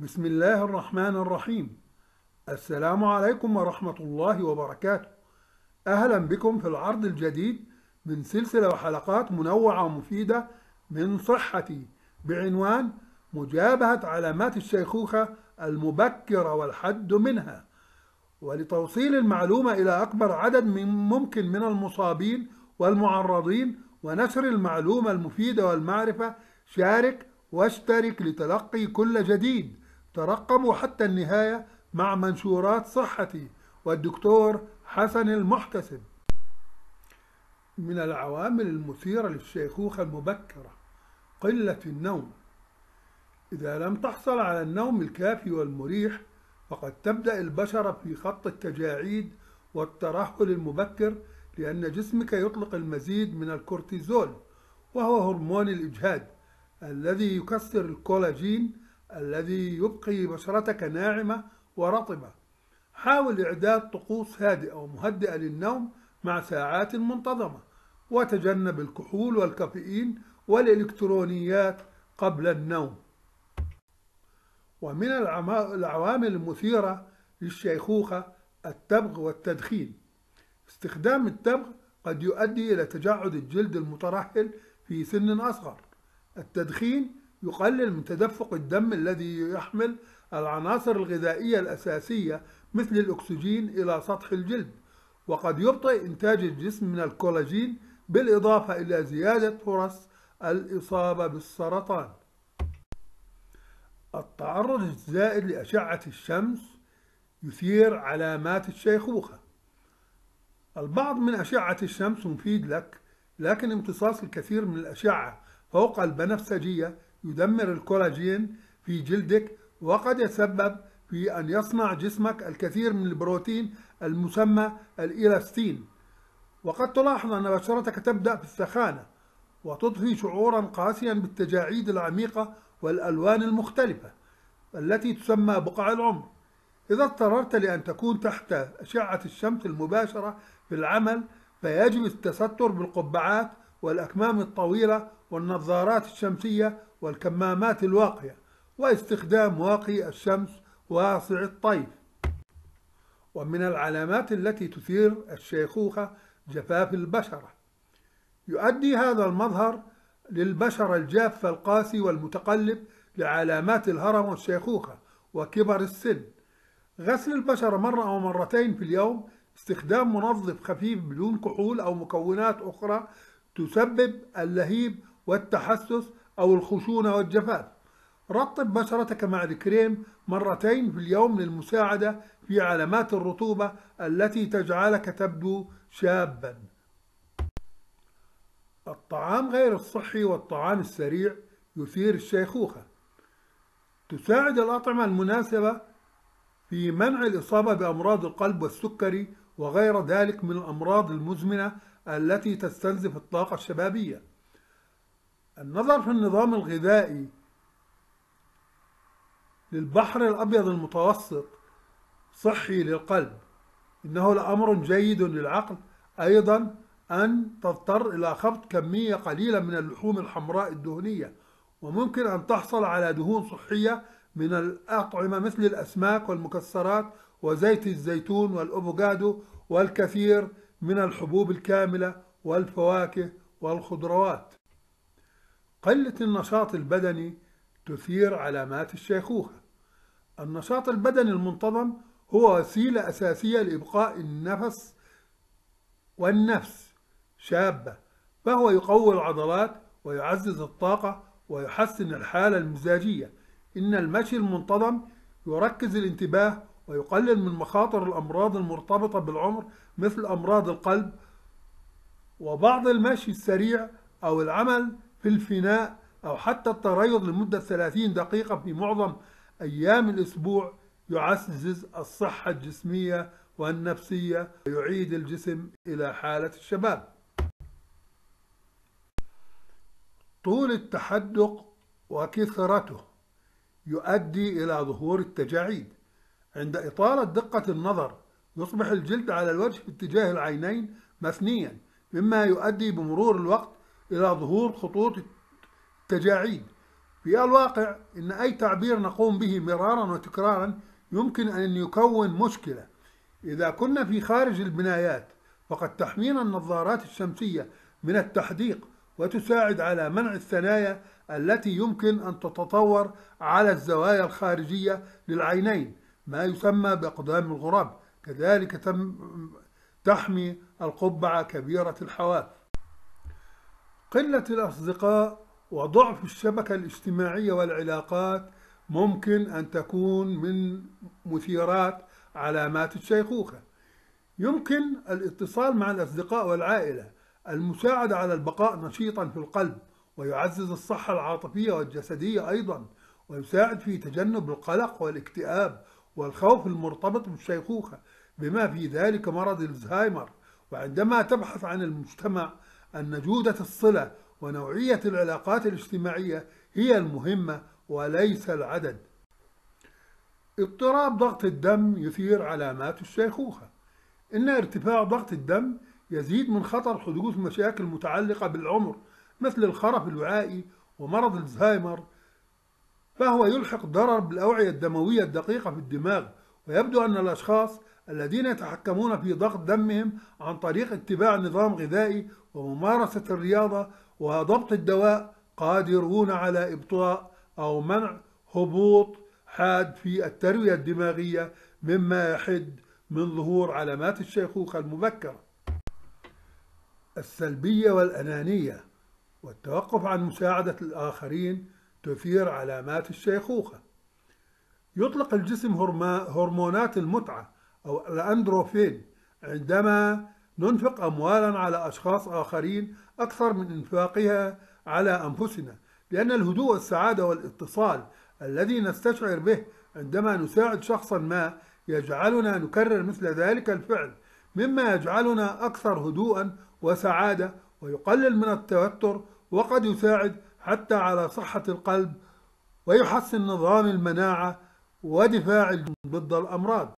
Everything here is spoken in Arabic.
بسم الله الرحمن الرحيم. السلام عليكم ورحمة الله وبركاته. أهلا بكم في العرض الجديد من سلسلة وحلقات منوعة ومفيدة من صحتي بعنوان مجابهة علامات الشيخوخة المبكرة والحد منها. ولتوصيل المعلومة إلى أكبر عدد من ممكن من المصابين والمعرضين ونشر المعلومة المفيدة والمعرفة شارك واشترك لتلقي كل جديد. ترقبوا حتى النهاية مع منشورات صحتي والدكتور حسن المحتسب. من العوامل المثيرة للشيخوخة المبكرة قلة النوم. إذا لم تحصل على النوم الكافي والمريح فقد تبدأ البشرة في خط التجاعيد والترهل المبكر لأن جسمك يطلق المزيد من الكورتيزول وهو هرمون الإجهاد الذي يكسر الكولاجين الذي يبقي بشرتك ناعمة ورطبة. حاول إعداد طقوس هادئة ومهدئة للنوم مع ساعات منتظمة وتجنب الكحول والكافيين والإلكترونيات قبل النوم. ومن العوامل المثيرة للشيخوخة التبغ والتدخين. استخدام التبغ قد يؤدي إلى تجعد الجلد المترهل في سن أصغر. التدخين يقلل من تدفق الدم الذي يحمل العناصر الغذائية الأساسية مثل الأكسجين إلى سطح الجلد وقد يبطئ إنتاج الجسم من الكولاجين بالإضافة إلى زيادة فرص الإصابة بالسرطان. التعرض الزائد لأشعة الشمس يثير علامات الشيخوخة. البعض من أشعة الشمس مفيد لك لكن امتصاص الكثير من الأشعة فوق البنفسجية يدمر الكولاجين في جلدك وقد يتسبب في أن يصنع جسمك الكثير من البروتين المسمى الإيلاستين. وقد تلاحظ أن بشرتك تبدأ في السخانة وتضفي شعورا قاسيا بالتجاعيد العميقة والألوان المختلفة التي تسمى بقع العمر. إذا اضطررت لأن تكون تحت أشعة الشمس المباشرة في العمل فيجب التستر بالقبعات والأكمام الطويلة والنظارات الشمسية والكمامات الواقية واستخدام واقي الشمس واسع الطيف. ومن العلامات التي تثير الشيخوخة جفاف البشرة. يؤدي هذا المظهر للبشرة الجافة القاسي والمتقلب لعلامات الهرم والشيخوخة وكبر السن. غسل البشرة مرة أو مرتين في اليوم استخدام منظف خفيف بدون كحول أو مكونات أخرى تسبب اللهيب والتحسس أو الخشونة والجفاف. رطب بشرتك مع الكريم مرتين في اليوم للمساعدة في علامات الرطوبة التي تجعلك تبدو شابا. الطعام غير الصحي والطعام السريع يثير الشيخوخة. تساعد الأطعمة المناسبة في منع الإصابة بأمراض القلب والسكري وغير ذلك من الأمراض المزمنة التي تستنزف الطاقة الشبابية. النظر في النظام الغذائي للبحر الأبيض المتوسط صحي للقلب. إنه لأمر جيد للعقل أيضا أن تضطر إلى خفض كمية قليلة من اللحوم الحمراء الدهنية وممكن أن تحصل على دهون صحية من الأطعمة مثل الأسماك والمكسرات وزيت الزيتون والأفوكادو والكثير من الحبوب الكاملة والفواكه والخضروات. قلة النشاط البدني تثير علامات الشيخوخة. النشاط البدني المنتظم هو وسيلة أساسية لإبقاء النفس والنفس شابة فهو يقوي العضلات ويعزز الطاقة ويحسن الحالة المزاجية. إن المشي المنتظم يركز الانتباه ويقلل من مخاطر الأمراض المرتبطة بالعمر مثل أمراض القلب وبعض المشي السريع أو العمل في الفناء أو حتى التريض لمدة 30 دقيقة في معظم أيام الأسبوع يعزز الصحة الجسمية والنفسية ويعيد الجسم إلى حالة الشباب. طول التحدق وكثرته يؤدي إلى ظهور التجاعيد. عند إطالة دقة النظر يصبح الجلد على الوجه في اتجاه العينين مثنيا مما يؤدي بمرور الوقت إلى ظهور خطوط التجاعيد. في الواقع إن أي تعبير نقوم به مرارا وتكرارا يمكن أن يكون مشكلة. إذا كنا في خارج البنايات فقد تحمينا النظارات الشمسية من التحديق وتساعد على منع الثنايا التي يمكن أن تتطور على الزوايا الخارجية للعينين ما يسمى بأقدام الغراب. كذلك تم تحمي القبعة كبيرة الحواف. قلة الأصدقاء وضعف الشبكة الاجتماعية والعلاقات ممكن أن تكون من مثيرات علامات الشيخوخة. يمكن الاتصال مع الأصدقاء والعائلة المساعدة على البقاء نشيطا في القلب ويعزز الصحة العاطفية والجسدية أيضا ويساعد في تجنب القلق والاكتئاب والخوف المرتبط بالشيخوخة بما في ذلك مرض الزهايمر. وعندما تبحث عن المجتمع أن جودة الصلة ونوعية العلاقات الاجتماعية هي المهمة وليس العدد. اضطراب ضغط الدم يثير علامات الشيخوخة. إن ارتفاع ضغط الدم يزيد من خطر حدوث مشاكل متعلقة بالعمر مثل الخرف الوعائي ومرض الزهايمر فهو يلحق ضرر بالأوعية الدموية الدقيقة في الدماغ. ويبدو أن الأشخاص الذين يتحكمون في ضغط دمهم عن طريق اتباع نظام غذائي وممارسة الرياضة وضبط الدواء قادرون على إبطاء أو منع هبوط حاد في التروية الدماغية مما يحد من ظهور علامات الشيخوخة المبكرة. السلبية والأنانية والتوقف عن مساعدة الآخرين تثير علامات الشيخوخة. يطلق الجسم هرمونات المتعة أو الأندروفين عندما ننفق أموالا على أشخاص آخرين أكثر من إنفاقها على أنفسنا لأن الهدوء والسعادة والاتصال الذي نستشعر به عندما نساعد شخصا ما يجعلنا نكرر مثل ذلك الفعل مما يجعلنا أكثر هدوءا وسعادة ويقلل من التوتر وقد يساعد حتى على صحة القلب ويحسن نظام المناعة ودفاع ضد الأمراض.